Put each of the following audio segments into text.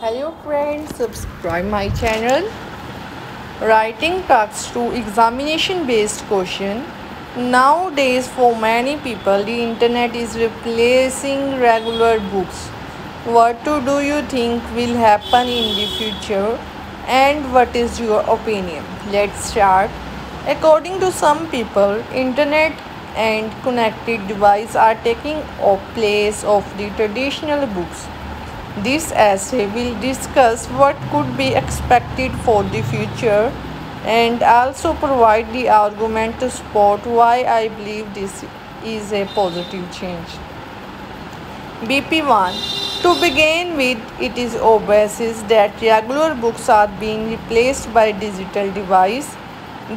hello friends. Subscribe my channel. Writing tasks to examination based question. Nowadays for many people the internet is replacing regular books. What do you think will happen in the future? And what is your opinion? Let's start. According to some people internet and connected devices are taking a place of the traditional books this essay will discuss what could be expected for the future and also provide the argument to support why I believe this is a positive change. BP1 To begin with, it is obvious that regular books are being replaced by digital device.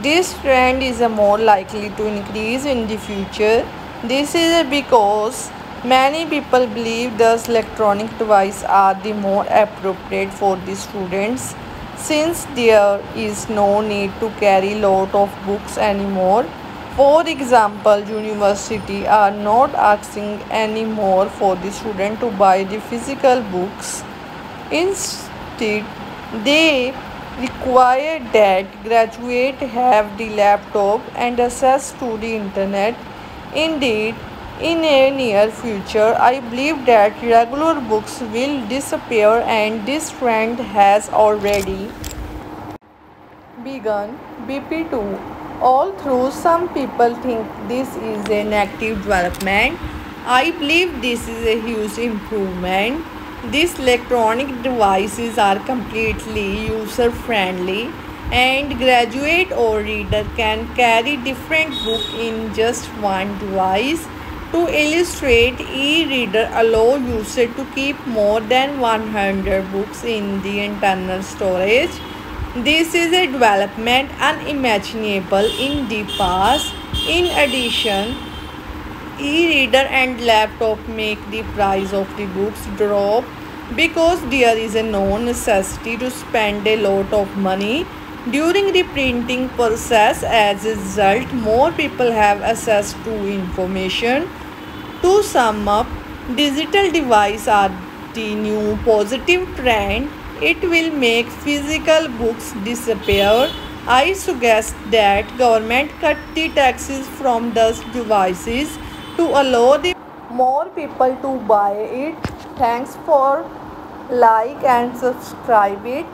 This trend is more likely to increase in the future. This is because Many people believe those electronic devices are the more appropriate for the students since there is no need to carry lot of books anymore. For example, university are not asking anymore for the student to buy the physical books. Instead, they require that graduate have the laptop and access to the internet. Indeed, in a near future, I believe that regular books will disappear and this trend has already begun. BP2 Although some people think this is a negative development, I believe this is a huge improvement. These electronic devices are completely user friendly and graduate or reader can carry different book in just one device to illustrate, e-reader allow user to keep more than 100 books in the internal storage. This is a development unimaginable in the past. In addition, e-reader and laptop make the price of the books drop because there is a no necessity to spend a lot of money during the printing process as a result more people have access to information to sum up, digital devices are the new positive trend. It will make physical books disappear. I suggest that government cut the taxes from those devices to allow the more people to buy it. Thanks for like and subscribe it.